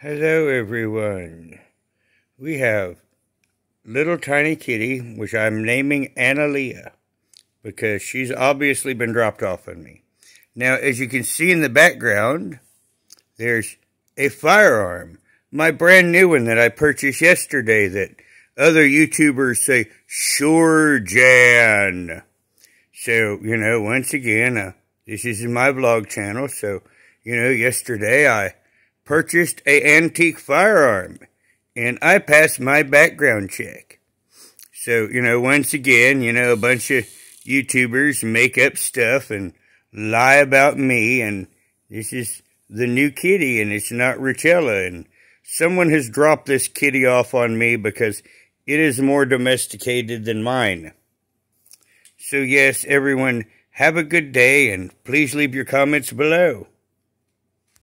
Hello, everyone. We have little tiny kitty, which I'm naming Analia because she's obviously been dropped off on me. Now, as you can see in the background, there's a firearm, my brand new one that I purchased yesterday that other YouTubers say, sure, Jan. So, you know, once again, uh, this is my vlog channel, so, you know, yesterday I purchased a antique firearm and I passed my background check. So, you know, once again, you know, a bunch of YouTubers make up stuff and lie about me and this is the new kitty and it's not Richella and someone has dropped this kitty off on me because it is more domesticated than mine. So yes, everyone, have a good day and please leave your comments below.